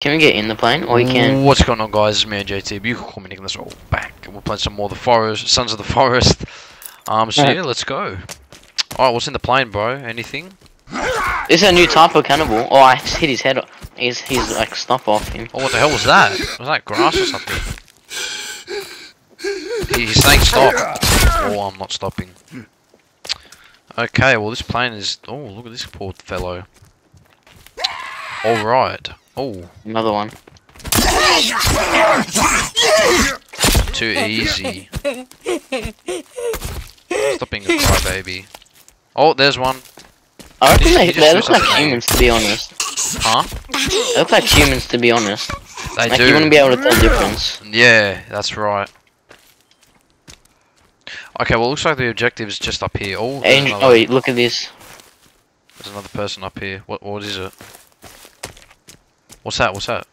Can we get in the plane? Or we can. What's going on, guys? It's me and JT. You can call me Nick. Let's roll back. We're playing some more of the forest, Sons of the Forest. Um, so Yeah. yeah, let's go. Alright, what's in the plane, bro? Anything? This is a new type of cannibal. Oh, I just hit his head. He's, he's like stuff off him. Oh, what the hell was that? Was that grass or something? He's saying stop. Oh, I'm not stopping. Okay, well this plane is... Oh, look at this poor fellow. Alright. Oh, Another one. too easy. Stop being a crybaby. Oh, there's one. I reckon they, they look like something at you. humans, to be honest. Huh? They look like humans, to be honest. They Like, do. you wouldn't be able to tell the difference. Yeah, that's right. Okay, well, looks like the objective is just up here. Oh, another, oh, wait, look at this. there's another person up here. What? What is it? What's that? What's that?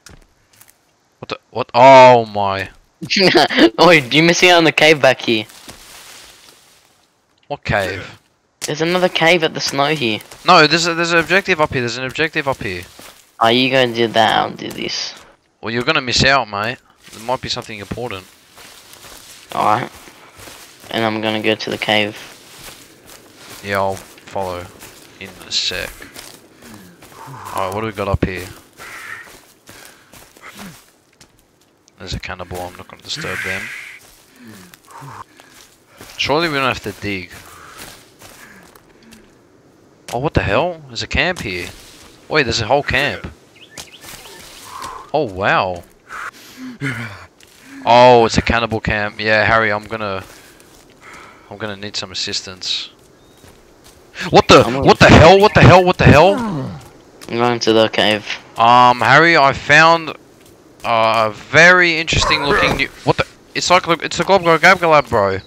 What the? What? Oh my! oh, you missing out on the cave back here. What cave? There's another cave at the snow here. No, there's a, there's an objective up here. There's an objective up here. Are you going to do that, I'll do this. Well, you're gonna miss out, mate. There might be something important. Alright. And I'm gonna go to the cave. Yeah, I'll follow in a sec. Alright, what do we got up here? There's a cannibal, I'm not gonna disturb them. Surely we don't have to dig. Oh, what the hell? There's a camp here. Wait, there's a whole camp. Oh, wow. Oh, it's a cannibal camp. Yeah, Harry, I'm gonna... I'm gonna need some assistance. What the? What the hell? What the hell? What the hell? I'm going to the cave. Um, Harry, I found uh, a very interesting looking new. What the? It's like it's the Glob Glob Gab Lab, bro.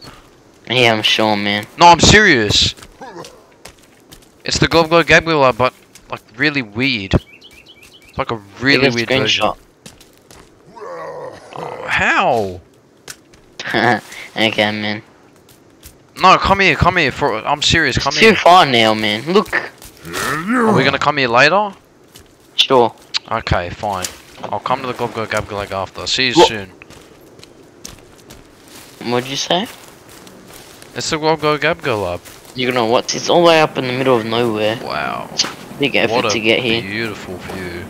Yeah, I'm sure, man. No, I'm serious. It's the Glob Glob Gab Lab, but like really weird. It's like a really a weird version. screenshot. Oh, how? okay, man. No, come here, come here. For I'm serious. Come It's too here. far now, man. Look. Are we gonna come here later? Sure. Okay, fine. I'll come to the Glob Glob Gab Lab after. See you Wha- soon. What'd you say? It's the Glob Glob Gab Lab. You're gonna what? It's all the way up in the middle of nowhere. Wow. Big effort What a to get here. beautiful view.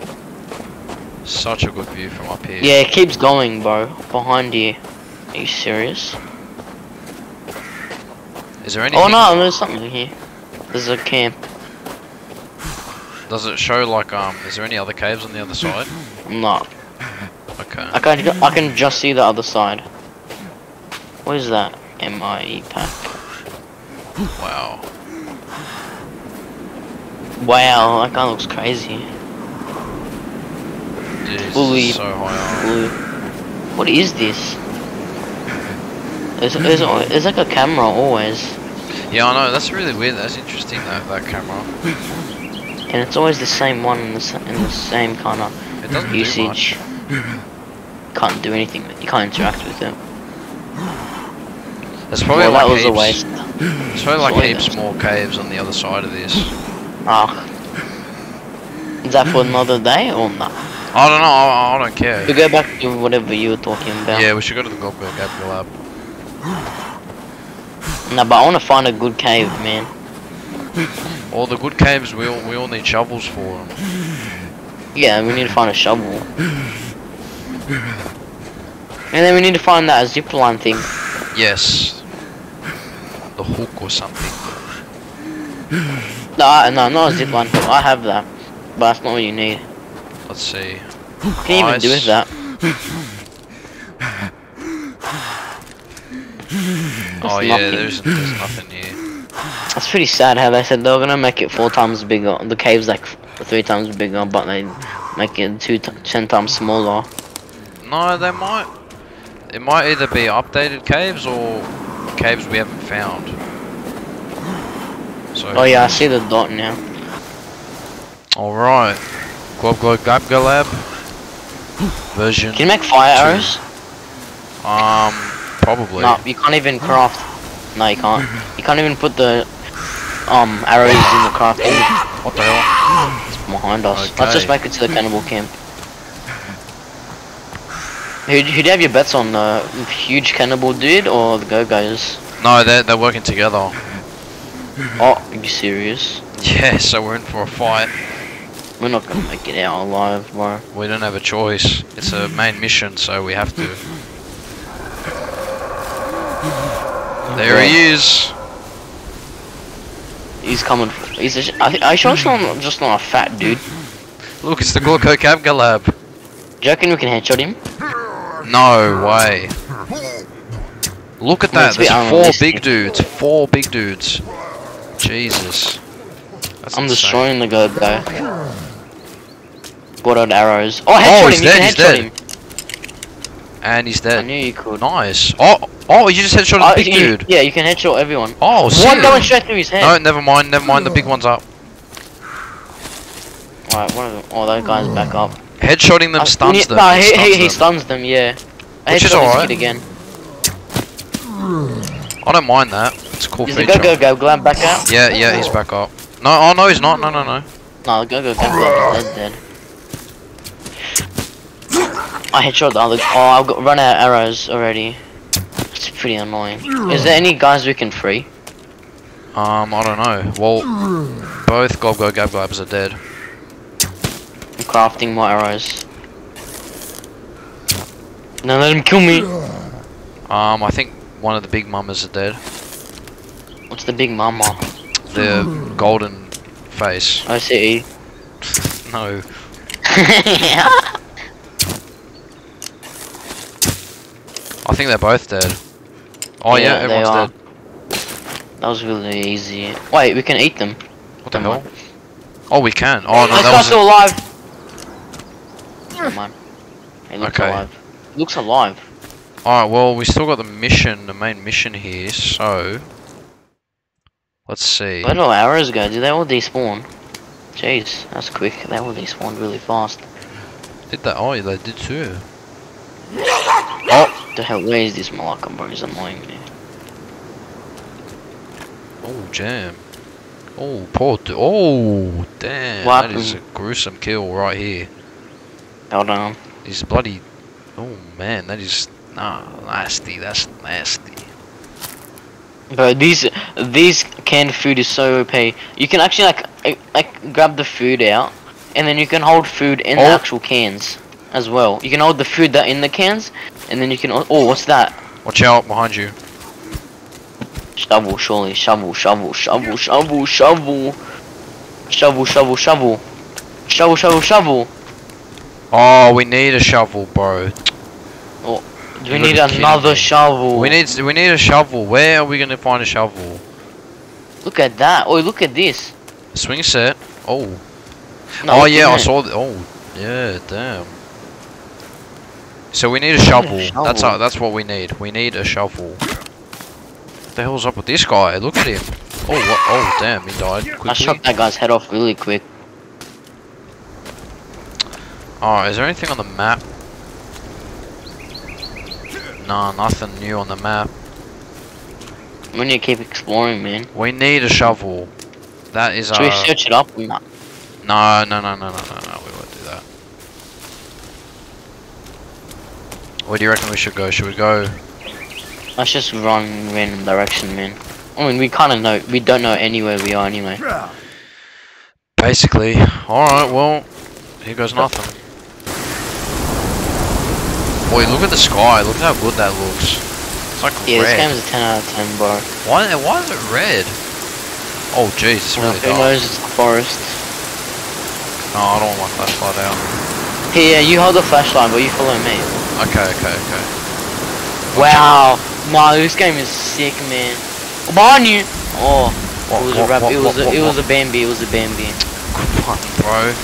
Such a good view from up here. Yeah, it keeps going, bro. Behind you. Are you serious? Is there anything? Oh no, there's something here. There's a camp. Does it show like um? Is there any other caves on the other side? No, Okay. I can I can just see the other side. What is that? MIE pack. Wow. Wow, that guy looks crazy. Fully so high. Blue. What is this? There's, there's, there's like a camera always, Yeah, I know. That's really weird. That's interesting. That that camera. and it's always the same one in the, in the same kind of Doesn't do usage. Can't do anything. You can't interact with it. There's probably well, like that was heaps. a waste. There's probably like Sorry, heaps more caves on the other side of this. Ah. Is that for another day or not? I don't know. I, I don't care. We go back to whatever you were talking about. Yeah, we should go to the Gold Girl Gab Lab. No, but I want to find a good cave, man. All the good caves, we all we all need shovels for them. Yeah, we need to find a shovel. And then we need to find that zip line thing. Yes. The hook or something. No, I- no, not a zip line. I have that, but that's not what you need. Let's see. Can you even do with that? Oh yeah, there's there's nothing here. That's pretty sad how they said they were gonna make it four times bigger. The cave's like three times bigger, but they make it two t- ten times smaller. No, they might. It might either be updated caves or caves we haven't found. So. Oh yeah, I see the dot now. All right. Glob Glob Gab Lab. Version. Can you make fire Two. arrows? Um, probably. No, you can't even craft. No, you can't. You can't even put the um arrows in the crafting. What the hell? Behind us. Let's just make it to the cannibal camp. Who who do you have your bets on? The huge cannibal dude or the Go Go's? No, they're they're working together. Oh, are you serious? Yeah, so we're in for a fight. We're not gonna make it out alive, bro. We don't have a choice. It's a main mission, so we have to. There he is. He's coming. He's a, I, I sure not just not a fat dude. Look, it's the Gorko Kavga lab. Do you reckon we can headshot him? No way. Look at that. There's four big dudes. Four big dudes. Jesus. That's I'm insane. destroying the Go Go. Got out arrows. Oh, Oh, headshot he's him! You dead, can he's headshot dead. him. And he's dead. I knew you could. Nice. Oh, oh, you just headshot Oh, the big you- dude. Yeah, you can headshot everyone. Oh, One sick. going straight through his head. No, never mind, never mind. The big one's up. Alright, one of them. Oh, that guy's back up. Headshotting them Uh, stuns them. No, he, he, stuns he them. stuns them, yeah. I Which is alright. again. I don't mind that. It's a cool Is the feature. Go Go Go Glam back out? Yeah, yeah, he's back up. No, oh no, he's not. No, no, no. No, Go Go Go Glam is dead. I headshot the other. Oh, I've got run out of arrows already. It's pretty annoying. Is there any guys we can free? Um, I don't know. Well, both Gob Go are dead. I'm crafting more arrows. Now let him kill me. Um, I think one of the big mamas are dead. What's the big mama? The golden face. I see. No. think they're both dead. Oh yeah, Yeah, they everyone's are. dead. that was really easy. Wait, we can eat them. What the Never hell? Oh, we can. Oh no, this that guy's was. still alive. Come on. He looks Okay. alive. He looks alive. Alright, well, we still got the mission, the main mission here, so. Let's see. Where do our arrows go? Do they all despawn? Jeez, that's quick. They all despawned really fast. Did that? Oh, yeah, they did too. What the hell? Where is this Malacca, bro? He's annoying me. Oh, jam. Oh, poor. Oh, damn. What that is a gruesome kill right here. Hold on. He's bloody. Oh man, that is nah, nasty. That's nasty. But these these canned food is so OP. You can actually like like grab the food out, and then you can hold food in the Oh. actual cans as well. You can hold the food that in the cans, and then you can. Oh, what's that? Watch out behind you. Shovel, surely. Shovel, shovel, shovel, shovel, shovel. Shovel, shovel, shovel. Shovel, shovel, shovel. Oh, we need a shovel, bro. Oh, do we You need another shovel? We need we need a shovel. Where are we gonna find a shovel? Look at that. Oh, look at this. Swing set. Oh. No, oh yeah, I saw. The, oh yeah, damn. So we need a shovel. That's shovel. our, that's what we need. We need a shovel. What the hell's up with this guy? Look at him. Oh what? Oh damn, he died quickly. I shot that guy's head off really quick. Oh, is there anything on the map? Nah, nothing new on the map. We need to keep exploring, man. We need a shovel. That is Should we our. search it up or not? No, no, no, no, no, no, no. We won't do that. Where do you reckon we should go? Should we go? Let's just run random direction, man. I mean, we kind of know. We don't know anywhere we are anyway. Basically. Alright, well, here goes nothing. Boy, look at the sky. Look how good that looks. It's like Yeah, this red. game's a 10 out of 10, bro. Why, why is it red? Oh, jeez, it's Well, really who dark. knows? It's the forest. No, I don't want my flashlight out. Here, you hold the flashlight, but you follow me. Okay, okay, okay. Wow. No, this game is sick, man. Behind you. Oh, What, it was what, a rap. what, it was a, it was a Bambi. It was a Bambi. Come on, bro.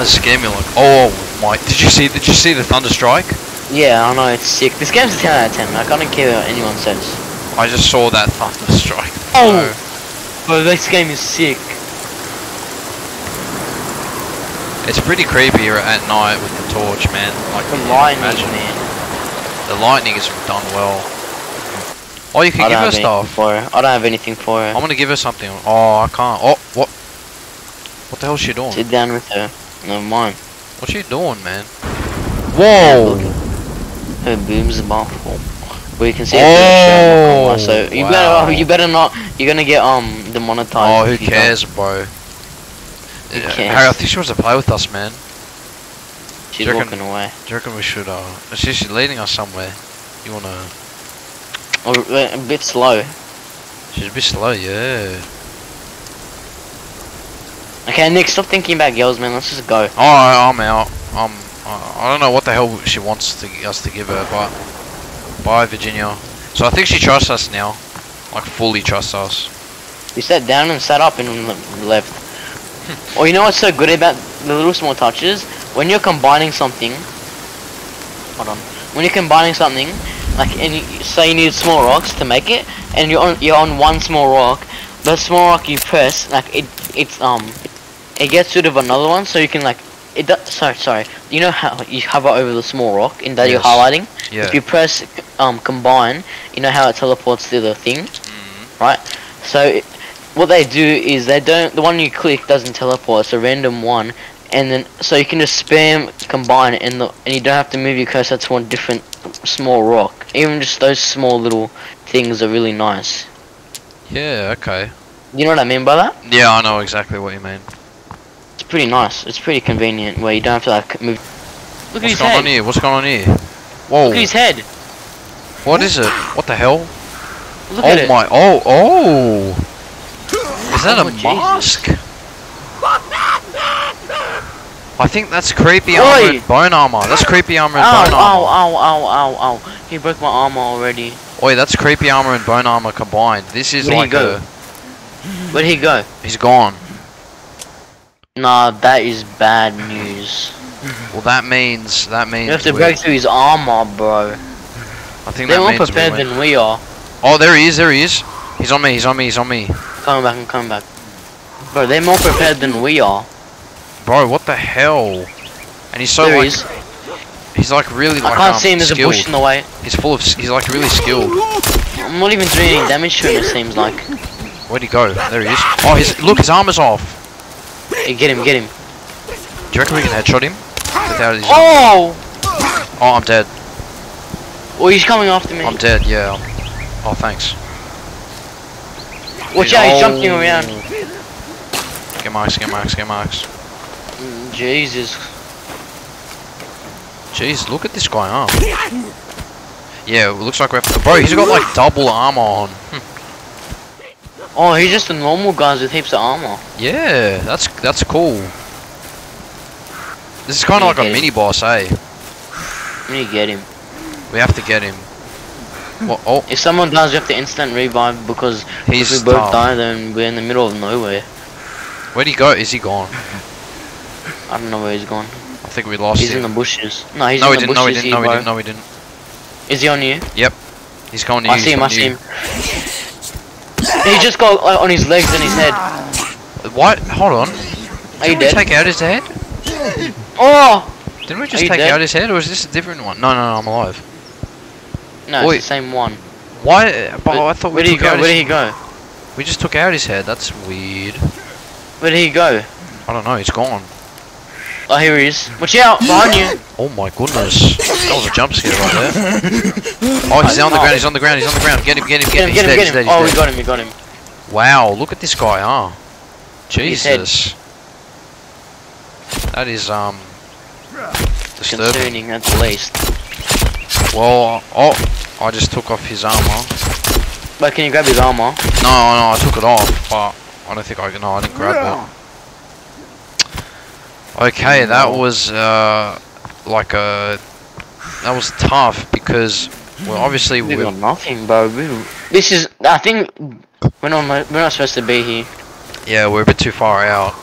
That scared me like, oh my, did you see, did you see the thunder strike? Yeah, I know it's sick. This game's a 10 out of 10. I don't care what anyone says. I just saw that thunder strike. Oh. bro. But this game is sick. It's pretty creepy at night with the torch, man. Like, The lightning, imagine? man. The lightning is done well. Oh, you can don't give her stuff. for her. I don't have anything for her. I'm gonna give her something. Oh, I can't. Oh, what? What the hell's she doing? Sit down with her. Never mind. What's she doing, man? Whoa! look. her boobs are basketball. Where you can see Oh, her boobs, so you wow. better you better not you're gonna get um demonetized. Oh, who you cares, bro? Yeah. Harry, I think she wants to play with us, man. She's reckon- walking away. Do you reckon we should, uh, she's leading us somewhere. You wanna, Or uh, a bit slow. she's a bit slow, yeah. Okay, Nick, stop thinking about girls, man. Let's just go. Oh, I- I'm out. Um, I I don't know what the hell she wants to, us to give her, but bye, Virginia. So I think she trusts us now, like fully trusts us. We sat down and sat up and left. Or you know what's so good about the little small touches? When you're combining something, hold on. When you're combining something, like and you, say you need small rocks to make it, and you're on you're on one small rock, the small rock you press, like it it's um, it gets rid of another one, so you can like it. does sorry, sorry. You know how you hover over the small rock and that you're highlighting. Yeah. If you press um combine, you know how it teleports to the thing Mhm. right? So it- what they do is they don't the one you click doesn't teleport. It's a random one, and then so you can just spam combine and the and you don't have to move your cursor to one different small rock. Even just those small little things are really nice. Yeah, okay. You know what I mean by that? Yeah, I know exactly what you mean. It's pretty nice. It's pretty convenient where you don't have to like move. Look at What's his going head. on here? What's going on here? Whoa, Look at his head. what is it? What the hell? Look oh my, oh, oh! Is that Oh, a Jesus. mask? I think that's creepy Oi! armor and bone armor. That's creepy armor and Ow, bone ow, armor. ow, ow, ow, ow. He broke my armor already. Oi, that's creepy armor and bone armor combined. This is Where'd he like go? a. Where'd he go? He's gone. Nah, that is bad news. Well, that means that means. You have to we- break through his armor, bro. I think They're that more we prepared win. than we are. Oh, there he is. There he is. He's on me. He's on me. He's on me. Coming back and coming back. Bro, they're more prepared than we are. Bro, what the hell? And he's so there like he is. he's like really like I can't um, see him. There's skilled. a bush in the way. He's full of... He's like really skilled. I'm not even doing any damage to him. It seems like. Where'd he go? There he is. Oh, his look. His armor's off. Hey, get him, get him. Do you reckon we can headshot him? Without his Oh! oh, I'm dead. Oh, he's coming after me. I'm dead. Yeah. Oh, thanks. Watch He's- out, he's oh. jumping around. Get marks. Get marks. Get marks. Mm, Jesus. Jeez, look at this guy, huh? Yeah, it looks like we have to. Bro, he's got like double armor on. Hmm. Oh, he's just a normal guy with heaps of armor. Yeah, that's that's cool. This is kind of like a mini boss, eh? We need to get him. We have to get him. What? Oh, If someone dies, we have to instant revive because he's if we both stuck. die, then we're in the middle of nowhere. Where'd he go? Is he gone? I don't know where he's gone. I think we lost him. He's in the bushes. No, he's no, in he the didn't. No, he didn't. No, he bro. didn't. No, he didn't. Is he on you? Yep. He's going to I you. see him, I see him. He just got like, on his legs and his head. What? Hold on. Are you Didn't we dead? take out his head? Oh! Didn't we just take dead? out his head, or is this a different one? No, no, no. I'm alive. No, Wait. it's the same one. Why? But I thought we Where did he go? Where did he go? We just took out his head. That's weird. Where did he go? I don't know. He's gone. Oh, here he is. Watch out! Behind you! Oh my goodness. That was a jump scare right there. Oh, he's on the ground, he's on the ground, he's on the ground. Get him, get him, Get him, get him, dead, get him! dead, Oh, we got him, we got him. Wow, look at this guy, huh? Jesus. That is, um, disturbing. Concerning at the least. Well, oh, I just took off his armor. But can you grab his armor? No, no, I took it off, but I don't think I, no, I didn't grab it. Okay, that was, uh, like a, that was tough because, well, obviously We we, got nothing, bro. We, this is, I think, we're not, we're not supposed to be here. yeah, we're a bit too far out.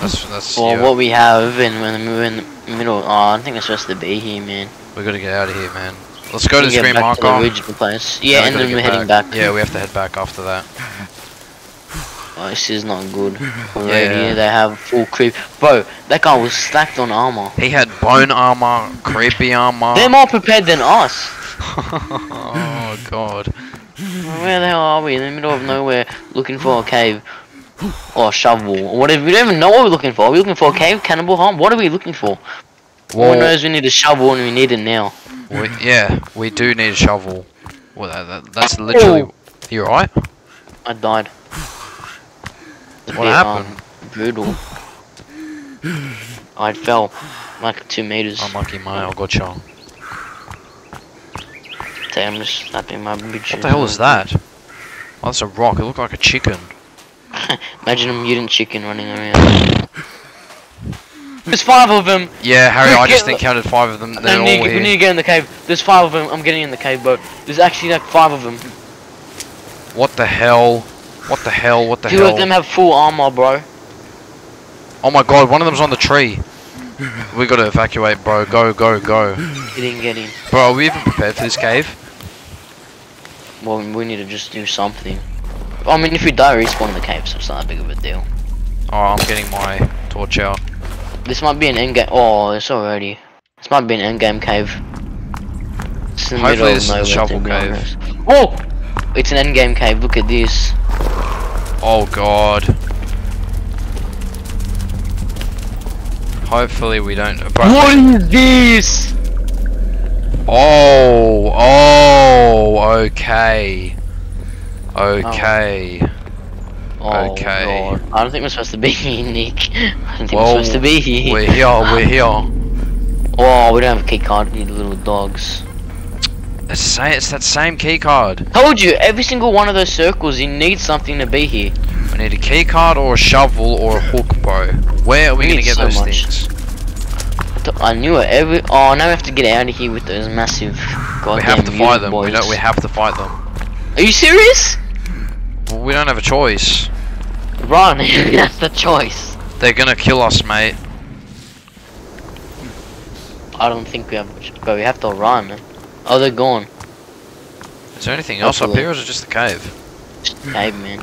That's, that's, yeah. what we have, and when we're in the middle, oh, I don't think we're supposed to be here, man. We gotta get out of here, man. Let's go to the get screen back to marker. original place. Yeah, and then we're heading back. Yeah, we have to head back after that. Oh, this is not good. Already, Yeah. they have full creep. Bro, that guy was stacked on armor. He had bone armor, creepy armor. They're more prepared than us. oh god. Where the hell are we? In the middle of nowhere, looking for a cave. Or a shovel. Or whatever. We don't even know what we're looking for. Are we looking for a cave? Cannibal hunt? What are we looking for? All we know we need a shovel and we need a nail. We, yeah, we do need a shovel. Well, that, that, that's literally. You alright? I died. It's What bit, happened? Um, brutal. I fell like two meters. Unlucky male, gotcha. Damn, just snapping my bitch. What the hell is that? Oh, that's a rock. It looked like a chicken. Imagine a mutant chicken running around. There's five of them. Yeah, Harry, I just encountered five of them. They're No, we, need, we need to get in the cave. There's five of them. I'm getting in the cave, bro. There's actually like five of them. What the hell? What the hell? What the Two hell? of them have full armor, bro. Oh my god, one of them's on the tree. We gotta evacuate, bro. Go, go, go. He didn't get in. Bro, are we even prepared for this cave? Well, we need to just do something. I mean, if we die, respawn in the cave, so it's not that big of a deal. Oh, I'm getting my torch out. This might be an endgame. Oh, it's already. This might be an endgame cave. It's in the Hopefully middle of is a nowhere, shovel cave. honest. Whoa! It's an endgame cave. Look at this. Oh god. Hopefully we don't. What is this? Oh, oh, okay. Oh. Okay. Oh, Oh, okay. God. I don't think we're supposed to be here, Nick. I don't think Well, we're supposed to be here. We're here, we're here. Oh, we don't have a key card. We need little dogs. It's, sa- it's that same key card. Told you, every single one of those circles, you need something to be here. We need a key card or a shovel or a hook, bro. Where are we We gonna get so those much. things? Th- I knew it. Every oh, now we have to get out of here with those massive. Goddamn we have to fight them. Boys. We don't. We have to fight them. Are you serious? Well, we don't have a choice. Run. That's the choice. They're gonna kill us, mate. I don't think we have. much, But we have to run. Oh, they're gone. Is there anything else up here, or is it just the cave? Cave man.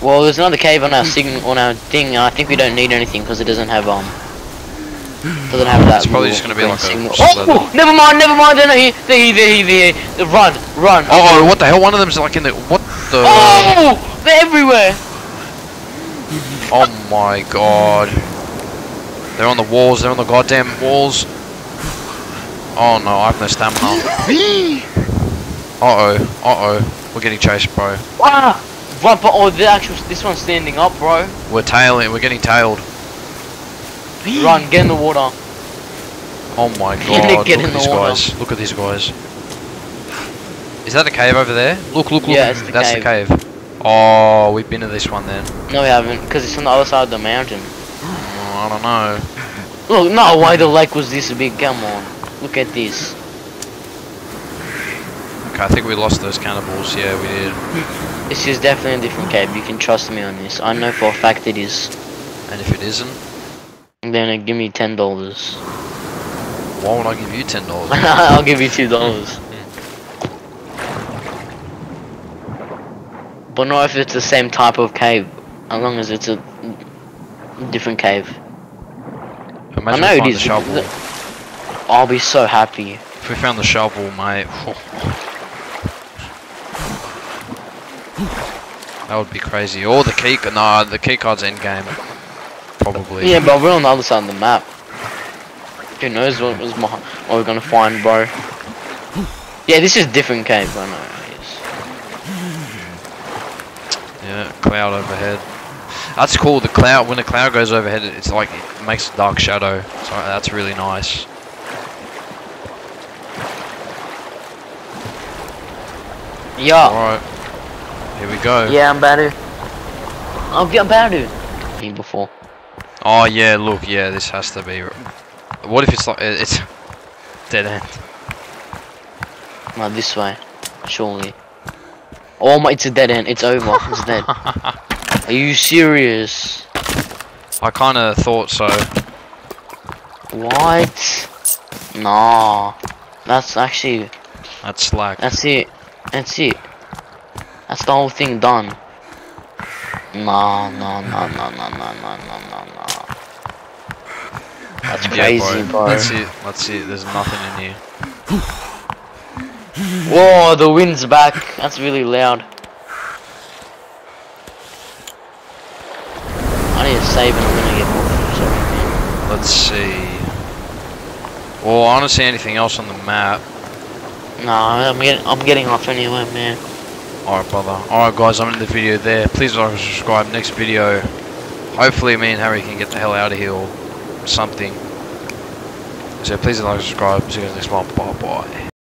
Well, there's another cave on our signal on our thing, and I think we don't need anything because it doesn't have um. Doesn't have that. It's probably just gonna be like a signal. slither. Oh, never mind, never mind. They're not here. They're here. They're here. They're here. Run, run. Oh, what the hell? One of them's like in the. What the? Oh, they're everywhere. Oh my god. They're on the walls, they're on the goddamn walls. Oh no, I have no stamina. Uh oh, uh oh. We're getting chased, bro. Ah, run! But oh, the actual this one's standing up, bro. We're tailing, we're getting tailed. Run, get in the water. Oh my Get god, look in at the these water. guys. Look at these guys. Is that a cave over there? Look, look, look. Yeah, the That's the cave. Oh, we've been to this one then. No, we haven't, because it's on the other side of the mountain. Oh, I don't know. Look, no way the lake was this big. Come on, look at this. Okay, I think we lost those cannibals. Yeah, we did. This is definitely a different cave. You can trust me on this. I know for a fact it is. And if it isn't, Then give me ten dollars. why would I give you ten dollars? I'll give you two dollars. But not if it's the same type of cave. As long as it's a different cave. Imagine I know it is. the shovel. I'll be so happy. If we found the shovel, mate. That would be crazy. Or the key. Nah, the key card's end game. Probably. Yeah, but we're on the other side of the map. Who knows what was my, what we're gonna find, bro? Yeah, this is different cave. I know. it Yeah, cloud overhead. That's cool. The cloud, when the cloud goes overhead, it's like it makes a dark shadow. So that's really nice. Yeah. Alright. Here we go. Yeah, I'm about to. I'll get about to. Me before. Oh yeah, look, yeah, this has to be. What if it's like it's dead end? No, this way. Surely. Oh my! It's a dead end. It's over. It's dead. Are you serious? I kind of thought so. What? Nah. That's actually. That's slack. That's it. That's it. That's the whole thing done. Nah, nah, nah, nah, nah, nah, nah, nah, nah, nah. That's Yeah, crazy, bro. That's it. That's it. There's nothing in here. Whoa, the wind's back. That's really loud. I need to save and I'm gonna get more. Let's see. Well, I don't see anything else on the map. Nah, I'm getting, I'm getting off anyway, man. Alright, brother. Alright, guys, I'm in the video there. Please like and subscribe. Next video, hopefully, me and Harry can get the hell out of here or something. So, please like and subscribe. See you guys next one. Bye bye.